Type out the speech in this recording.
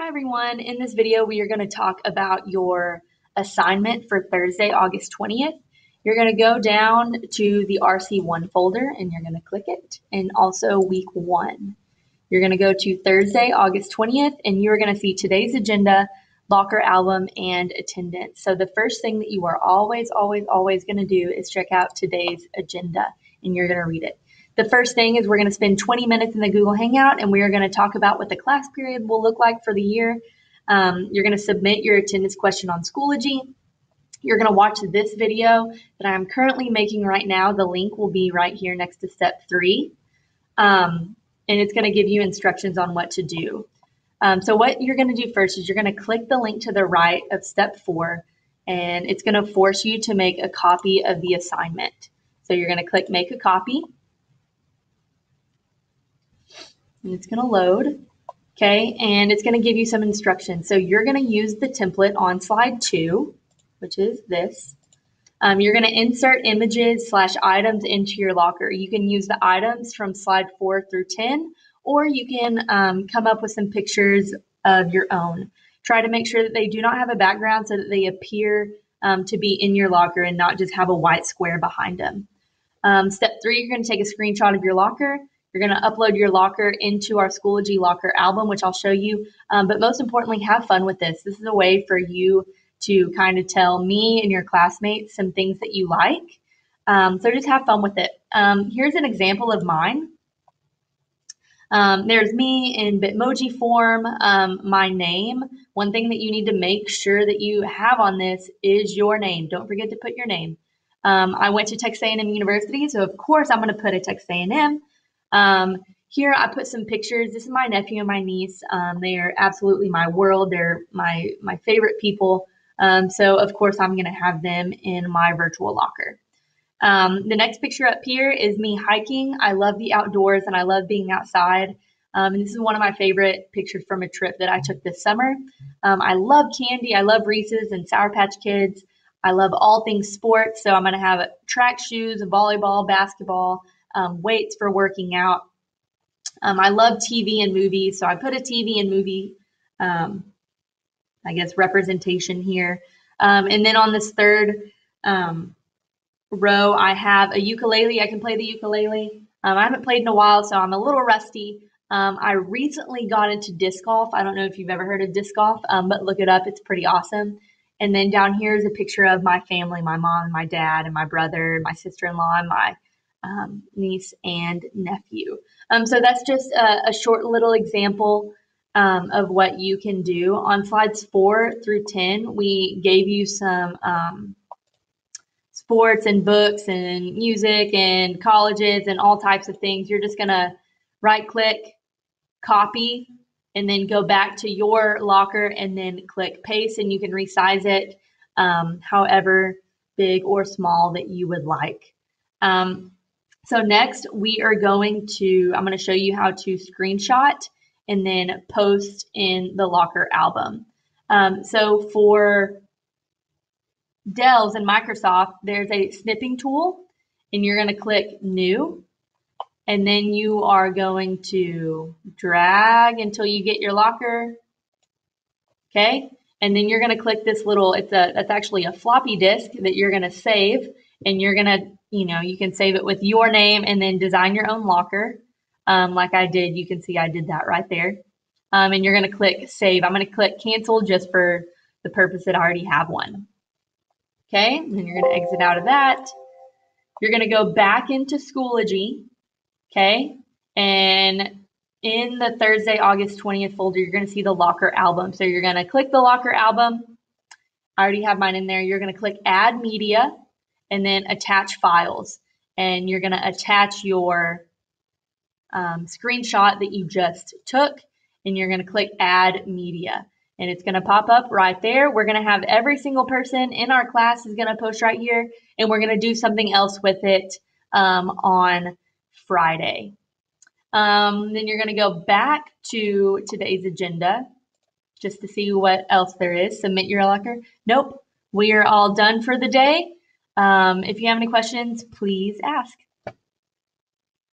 Hi everyone, in this video we are going to talk about your assignment for Thursday, August 20th. You're going to go down to the RC1 folder and you're going to click it and also week one. You're going to go to Thursday, August 20th and you're going to see today's agenda, locker album, and attendance. So the first thing that you are always, always, always going to do is check out today's agenda and you're going to read it. The first thing is we're going to spend 20 minutes in the Google Hangout and we are going to talk about what the class period will look like for the year. Um, you're going to submit your attendance question on Schoology. You're going to watch this video that I'm currently making right now. The link will be right here next to step three. Um, and it's going to give you instructions on what to do. Um, so what you're going to do first is you're going to click the link to the right of step four, and it's going to force you to make a copy of the assignment. So you're going to click make a copy and it's going to load. Okay, and it's going to give you some instructions. So you're going to use the template on slide two, which is this. Um, you're going to insert images slash items into your locker. You can use the items from slide four through 10, or you can um, come up with some pictures of your own. Try to make sure that they do not have a background so that they appear um, to be in your locker and not just have a white square behind them. Um, step three, you're going to take a screenshot of your locker. You're going to upload your locker into our Schoology locker album, which I'll show you. Um, but most importantly, have fun with this. This is a way for you to kind of tell me and your classmates some things that you like. Um, so just have fun with it. Um, here's an example of mine. Um, there's me in Bitmoji form, um, my name. One thing that you need to make sure that you have on this is your name. Don't forget to put your name. Um, I went to Texas A&M University, so of course I'm going to put a Texas A&M. Um, here I put some pictures. This is my nephew and my niece. Um, they are absolutely my world. They're my my favorite people. Um, so of course I'm going to have them in my virtual locker. Um, the next picture up here is me hiking. I love the outdoors and I love being outside. Um, and this is one of my favorite pictures from a trip that I took this summer. Um, I love candy. I love Reese's and Sour Patch Kids. I love all things sports. So I'm going to have track shoes, volleyball, basketball um, weights for working out. Um, I love TV and movies, so I put a TV and movie, um, I guess, representation here. Um, and then on this third um, row, I have a ukulele. I can play the ukulele. Um, I haven't played in a while, so I'm a little rusty. I recently got into disc golf. I don't know if you've ever heard of disc golf, but look it up. It's pretty awesome. And then down here is a picture of my family, my mom my dad and my brother, my sister-in-law and my um, niece and nephew. Um, so that's just a, a, short little example um, of what you can do. On slides four through 10, we gave you some um, sports and books and music and colleges and all types of things. You're just going to right click, copy, and then go back to your locker and then click paste and you can resize it um, however big or small that you would like. Um, so next we are going to, I'm going to show you how to screenshot and then post in the Locker album. Um, so for Dell's and Microsoft, there's a snipping tool and you're going to click new and then you are going to drag until you get your locker. Okay. And then you're going to click this little, it's a, that's actually a floppy disk that you're going to save and you're to you know, you can save it with your name and then design your own locker. Um, like I did, you can see I did that right there. Um, and you're to click save. I'm to click cancel just for the purpose that I already have one. Okay, and then you're to exit out of that. You're to go back into Schoology. Okay, and in the Thursday, August 20th folder, you're going to see the locker album. So you're going to click the locker album. I already have mine in there. You're going to click add media and then attach files. And you're going to attach your um, screenshot that you just took, and you're going to click Add Media. And it's going to pop up right there. We're going to have every single person in our class is going to post right here, and we're going to do something else with it um, on Friday. Um, then you're going to go back to today's agenda just to see what else there is. Submit your locker. Nope, we are all done for the day. Um, if you have any questions, please ask.